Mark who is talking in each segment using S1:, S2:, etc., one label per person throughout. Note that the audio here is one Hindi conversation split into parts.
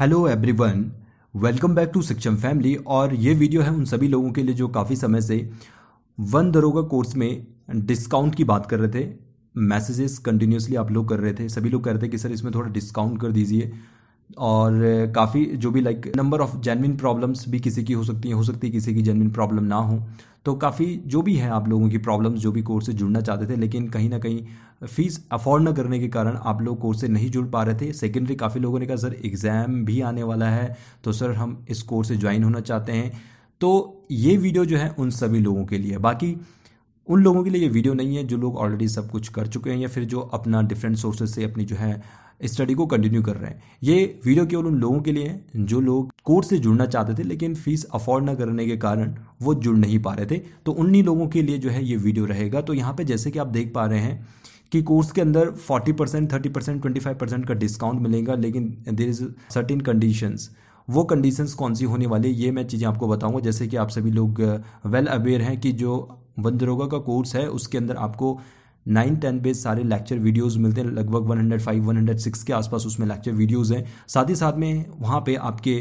S1: Hello everyone welcome back to Siksham family और ये वीडियो है उन सभी लोगों के लिए जो काफ़ी समय से वन दरोगा कोर्स में डिस्काउंट की बात कर रहे थे। मैसेजेस कंटिन्यूसली आप लोग कर रहे थे। सभी लोग कह रहे थे कि, सर, इसमें थोड़ा डिस्काउंट कर दीजिए। और काफ़ी जो भी like number of genuine problems भी किसी की हो सकती हैं, हो सकती है किसी की जेनविन प्रॉब्लम ना हो। तो काफ़ी जो भी है आप लोगों की प्रॉब्लम्स जो भी कोर्स से जुड़ना चाहते थे, लेकिन कहीं ना कहीं फ़ीस अफोर्ड ना करने के कारण आप लोग कोर्स से नहीं जुड़ पा रहे थे। सेकेंडरी काफ़ी लोगों ने कहा, सर एग्ज़ाम भी आने वाला है तो सर, हम इस कोर्स से ज्वाइन होना चाहते हैं। तो ये वीडियो जो है उन सभी लोगों के लिए। बाकी उन लोगों के लिए ये वीडियो नहीं है, जो लोग ऑलरेडी सब कुछ कर चुके हैं या फिर जो अपना डिफरेंट सोर्सेज से अपनी जो है स्टडी को कंटिन्यू कर रहे हैं। ये वीडियो केवल उन लोगों के लिए है जो लोग कोर्स से जुड़ना चाहते थे, लेकिन फ़ीस अफोर्ड ना करने के कारण वो जुड़ नहीं पा रहे थे। तो उन्हीं लोगों के लिए जो है ये वीडियो रहेगा। तो यहाँ पे जैसे कि आप देख पा रहे हैं कि कोर्स के अंदर 40 percent thirty percent twenty five percent का डिस्काउंट मिलेगा, लेकिन देर इज़ सर्टिन कंडीशंस वो कंडीशंस कौन सी होने वाली है, ये मैं चीज़ें आपको बताऊँगा। जैसे कि आप सभी लोग वेल अवेयर हैं कि जो वंदरोगा का कोर्स है, उसके अंदर आपको नाइन टेन बेस सारे लेक्चर वीडियोस मिलते हैं, लगभग 105 106 के आसपास उसमें लेक्चर वीडियोस हैं। साथ ही साथ में वहाँ पे आपके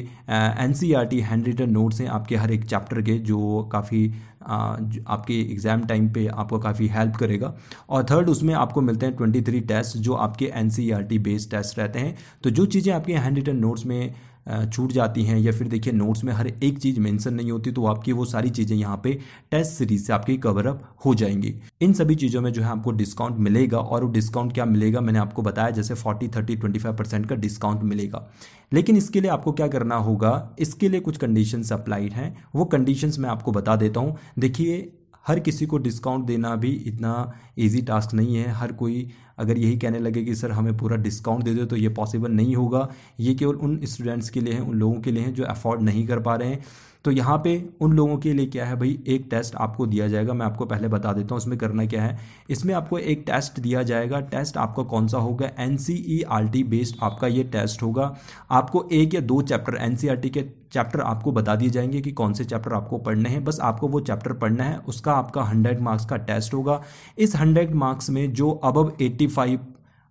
S1: N C R T handwritten notes हैं आपके हर एक चैप्टर के, जो काफ़ी आपके एग्ज़ाम टाइम पे आपको काफ़ी हेल्प करेगा। और थर्ड उसमें आपको मिलते हैं ट्वेंटी थ्री टेस्ट जो आपके N C R T based test रहते हैं। तो जो चीज़ें आपके हैंड रिटन नोट्स में छूट जाती हैं या फिर देखिए नोट्स में हर एक चीज़ मेंशन नहीं होती तो आपकी वो सारी चीज़ें यहाँ पे टेस्ट सीरीज़ से आपकी कवर अप हो जाएँगी। इन सभी चीज़ों में जो है आपको डिस्काउंट मिलेगा और वो डिस्काउंट क्या मिलेगा मैंने आपको बताया, जैसे forty thirty twenty five percent का डिस्काउंट मिलेगा। लेकिन इसके लिए आपको क्या करना होगा, इसके लिए कुछ कंडीशंस अप्लाइड हैं। वो कंडीशंस मैं आपको बता देता हूँ। देखिए हर किसी को डिस्काउंट देना भी इतना इजी टास्क नहीं है। हर कोई अगर यही कहने लगे कि, सर, हमें पूरा डिस्काउंट दे दो तो ये पॉसिबल नहीं होगा। ये केवल उन स्टूडेंट्स के लिए हैं, उन लोगों के लिए हैं जो अफोर्ड नहीं कर पा रहे हैं। तो यहाँ पे उन लोगों के लिए क्या है भाई? एक टेस्ट आपको दिया जाएगा। मैं आपको पहले बता देता हूँ उसमें करना क्या है? इसमें आपको एक टेस्ट दिया जाएगा। टेस्ट आपका कौन सा होगा? N C E R T based आपका ये टेस्ट होगा। आपको एक या दो चैप्टर एन टी के चैप्टर आपको बता दिए जाएँगे कि कौन से चैप्टर आपको पढ़ने हैं। बस आपको वो चैप्टर पढ़ना है, उसका आपका हंड्रेड मार्क्स का टेस्ट होगा। इस हंड्रेड मार्क्स में जो अब एट्टी फाइव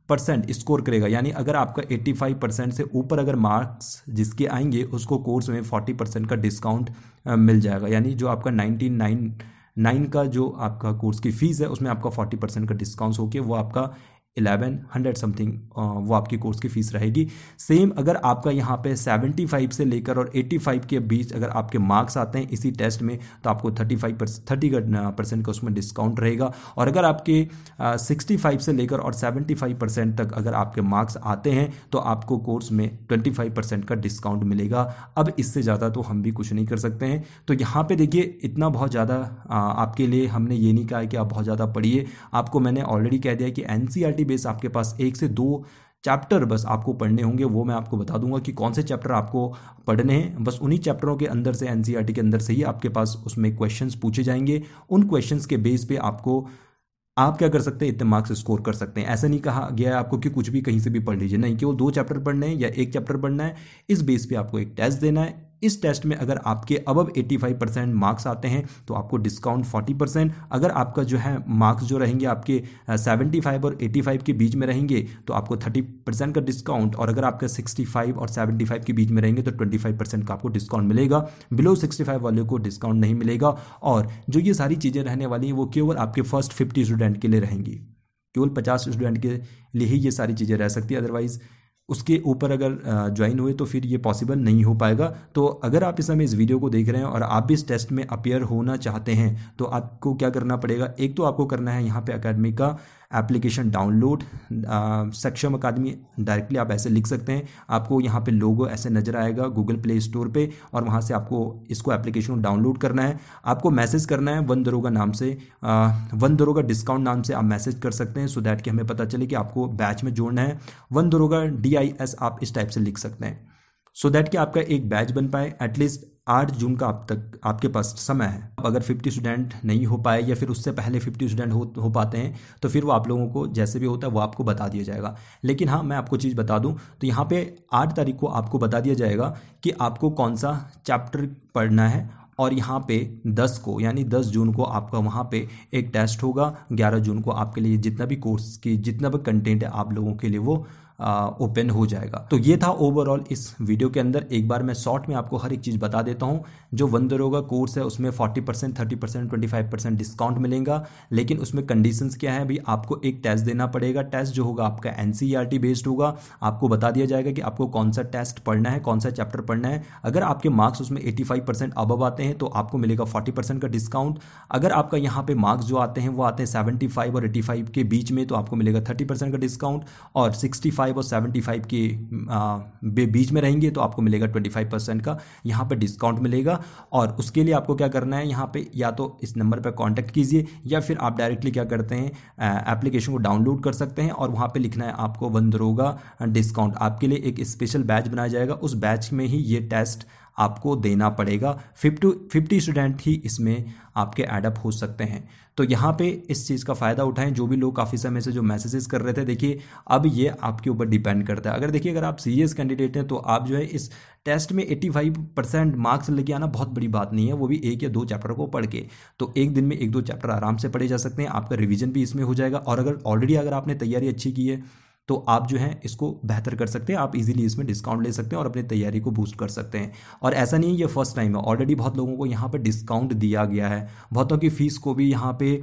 S1: परसेंट स्कोर करेगा, यानी अगर आपका 85 परसेंट से ऊपर अगर मार्क्स जिसके आएँगे, उसको कोर्स में 40 परसेंट का डिस्काउंट मिल जाएगा। यानी जो आपका 99 नाइन का जो आपका कोर्स की फ़ीस है, उसमें आपका 40 परसेंट का डिस्काउंट होकर वो आपका इलेवन, हंड्रेड समथिंग वो आपकी कोर्स की फ़ीस रहेगी। सेम अगर आपका यहाँ पे सेवेंटी फाइव से लेकर और एट्टी फाइव के बीच अगर आपके मार्क्स आते हैं इसी टेस्ट में तो आपको थर्टी फाइव थर्टी परसेंट का उसमें डिस्काउंट रहेगा। और अगर आपके सिक्सटी फाइव से लेकर और सेवेंटी फाइव परसेंट तक अगर आपके मार्क्स आते हैं तो आपको कोर्स में ट्वेंटी फाइव परसेंट का डिस्काउंट मिलेगा। अब इससे ज़्यादा तो हम भी कुछ नहीं कर सकते हैं। तो यहाँ पर देखिए, इतना बहुत ज़्यादा आपके लिए हमने ये नहीं कहा कि आप बहुत ज़्यादा पढ़िए। आपको मैंने ऑलरेडी कह दिया कि एन बेस आपके पास एक से दो चैप्टर बस आपको पढ़ने होंगे, वो मैं आपको बता दूँगा कि कौन से चैप्टर आपको पढ़ने हैं। बस उन्हीं चैप्टरों के अंदर से एनसीईआरटी e के अंदर से ही आपके पास उसमें क्वेश्चंस पूछे जाएँगे। उन क्वेश्चंस के बेस पे आपको, आप क्या कर सकते हैं? इतने मार्क्स स्कोर कर सकते हैं। ऐसा नहीं कहा गया है आपको कि कुछ भी कहीं से भी पढ़ लीजिए। नहीं, केवल दो चैप्टर पढ़ने हैं या एक चैप्टर पढ़ना है। इस बेस पे आपको एक टेस्ट देना है। इस टेस्ट में अगर आपके अब 85 परसेंट मार्क्स आते हैं तो आपको डिस्काउंट 40 परसेंट अगर आपका जो है मार्क्स जो रहेंगे आपके 75 और 85 के बीच में रहेंगे तो आपको 30 परसेंट का डिस्काउंट और अगर आपका 65 और 75 के बीच में रहेंगे तो 25 परसेंट का आपको डिस्काउंट मिलेगा. बिलो 65 वाले को डिस्काउंट नहीं मिलेगा. और जो ये सारी चीज़ें रहने वाली हैं, वो केवल आपके फ़र्स्ट फिफ्टी स्टूडेंट के लिए रहेंगी. केवल पचास स्टूडेंट के लिए ही ये सारी चीज़ें रह सकती है. अदरवाइज़ उसके ऊपर अगर ज्वाइन हुए तो फिर ये पॉसिबल नहीं हो पाएगा। तो अगर आप इस समय इस वीडियो को देख रहे हैं और आप भी इस टेस्ट में अपेयर होना चाहते हैं तो आपको क्या करना पड़ेगा? एक तो आपको करना है यहाँ पे अकेडमी का एप्लीकेशन डाउनलोड सक्षम अकादमी डायरेक्टली आप ऐसे लिख सकते हैं। आपको यहाँ पे लोगो ऐसे नज़र आएगा गूगल प्ले स्टोर पे और वहाँ से आपको इसको एप्लीकेशन डाउनलोड करना है। आपको मैसेज करना है वन दरोगा नाम से वन दरोगा डिस्काउंट नाम से आप मैसेज कर सकते हैं सो दैट कि हमें पता चले कि आपको बैच में जोड़ना है। वन दरोगा डी आप इस टाइप से लिख सकते हैं। सो so दैट कि आपका एक बैच बन पाए एटलीस्ट आठ जून का आप तक आपके पास समय है। अब अगर 50 स्टूडेंट नहीं हो पाए या फिर उससे पहले 50 स्टूडेंट हो हो पाते हैं तो फिर वो आप लोगों को जैसे भी होता है वो आपको बता दिया जाएगा। लेकिन हाँ मैं आपको चीज़ बता दूँ तो यहाँ पे आठ तारीख को आपको बता दिया जाएगा कि आपको कौन सा चैप्टर पढ़ना है और यहाँ पे 10 को, यानी 10 जून को आपका वहाँ पे एक टेस्ट होगा 11 जून को आपके लिए जितना भी कोर्स की, जितना भी कंटेंट है आप लोगों के लिए वो ओपन हो जाएगा। तो ये था ओवरऑल इस वीडियो के अंदर। एक बार मैं शॉर्ट में आपको हर एक चीज़ बता देता हूँ। जो वन दरोगा कोर्स है, उसमें forty percent thirty percent twenty five percent discount मिलेगा। लेकिन उसमें कंडीशंस क्या है? अभी आपको एक टेस्ट देना पड़ेगा। टेस्ट जो होगा, आपका एनसीईआरटी बेस्ड होगा। आपको बता दिया जाएगा कि आपको कौन सा टेस्ट पढ़ना है, कौन सा चैप्टर पढ़ना है। अगर आपके मार्क्स उसमें एटी फाइव परसेंट अब आते हैं तो आपको मिलेगा फोर्टी परसेंट का डिस्काउंट अगर आपका यहाँ पे मार्क्स जो आते हैं, वो आते हैं सेवेंटी फाइव और एटी फाइव के बीच में तो आपको मिलेगा थर्टी परसेंट का डिस्काउंट और सिक्सटी फाइव और सेवेंटी फाइव के बीच में रहेंगे तो आपको मिलेगा ट्वेंटी फाइव परसेंट का, यहाँ पर डिस्काउंट मिलेगा। और उसके लिए आपको क्या करना है, यहाँ पे या तो इस नंबर पर कॉन्टैक्ट कीजिए, या फिर आप डायरेक्टली क्या करते हैं एप्लीकेशन को डाउनलोड कर सकते हैं, और वहाँ पर लिखना है आपको वन दरोगा डिस्काउंट आपके लिए एक स्पेशल बैच बनाया जाएगा। उस बैच में ही ये टेस्ट आपको देना पड़ेगा। फिफ्टी फिफ्टी स्टूडेंट ही इसमें आपके एडअप हो सकते हैं। तो यहाँ पे इस चीज़ का फ़ायदा उठाएँ, जो भी लोग काफ़ी समय से जो मैसेजेस कर रहे थे, देखिए, अब ये आपके ऊपर डिपेंड करता है। अगर देखिए, अगर आप सीरियस कैंडिडेट हैं तो आप जो है इस टेस्ट में 85 परसेंट मार्क्स लेके आना बहुत बड़ी बात नहीं है, वो भी एक या दो चैप्टर को पढ़ के। तो एक दिन में एक दो चैप्टर आराम से पढ़े जा सकते हैं, आपका रिविजन भी इसमें हो जाएगा। और अगर ऑलरेडी अगर आपने तैयारी अच्छी की है तो आप जो है इसको बेहतर कर सकते हैं, आप इजीली इसमें डिस्काउंट ले सकते हैं और अपनी तैयारी को बूस्ट कर सकते हैं। और ऐसा नहीं है ये फ़र्स्ट टाइम है ऑलरेडी बहुत लोगों को यहाँ पर डिस्काउंट दिया गया है। बहुतों की फ़ीस को भी यहाँ पे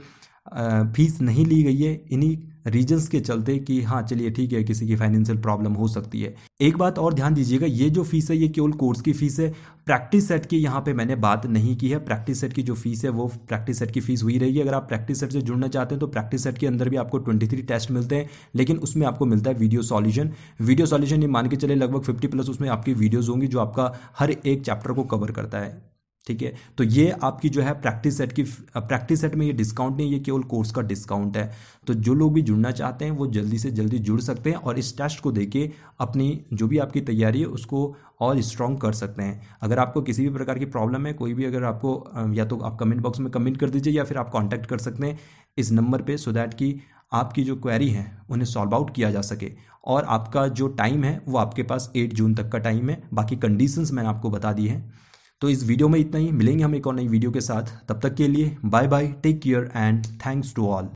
S1: फ़ीस नहीं ली गई है, इन्हीं रीजंस के चलते कि हाँ चलिए ठीक है, किसी की फाइनेंशियल प्रॉब्लम हो सकती है। एक बात और ध्यान दीजिएगा, ये जो फ़ीस है, ये केवल कोर्स की फ़ीस है। प्रैक्टिस सेट की यहाँ पे मैंने बात नहीं की है। प्रैक्टिस सेट की जो फ़ीस है, वो प्रैक्टिस सेट की फ़ीस हुई रहेगी अगर आप प्रैक्टिस सेट से जुड़ना चाहते हैं तो प्रैक्टिस सेट के अंदर भी आपको ट्वेंटी थ्री टेस्ट मिलते हैं। लेकिन उसमें आपको मिलता है वीडियो सॉल्यूशन वीडियो सॉल्यूशन ये मान के चले, लगभग फिफ्टी प्लस उसमें आपकी वीडियोज़ होंगी, जो आपका हर एक चैप्टर को कवर करता है। ठीक है? तो ये आपकी जो है प्रैक्टिस सेट की प्रैक्टिस सेट में ये डिस्काउंट नहीं ये केवल कोर्स का डिस्काउंट है। तो जो लोग भी जुड़ना चाहते हैं, वो जल्दी से जल्दी जुड़ सकते हैं और इस टेस्ट को देके अपनी जो भी आपकी तैयारी है, उसको और स्ट्रॉन्ग कर सकते हैं। अगर आपको किसी भी प्रकार की प्रॉब्लम है, कोई भी अगर आपको या तो आप कमेंट बॉक्स में कमेंट कर दीजिए या फिर आप कॉन्टैक्ट कर सकते हैं इस नंबर पर सो दैट कि आपकी जो क्वेरी है, उन्हें सॉल्व आउट किया जा सके। और आपका जो टाइम है, वो आपके पास एट जून तक का टाइम है। बाकी कंडीशंस मैंने आपको बता दी हैं। तो इस वीडियो में इतना ही। मिलेंगे हम एक और नई वीडियो के साथ। तब तक के लिए bye bye take care and thanks to all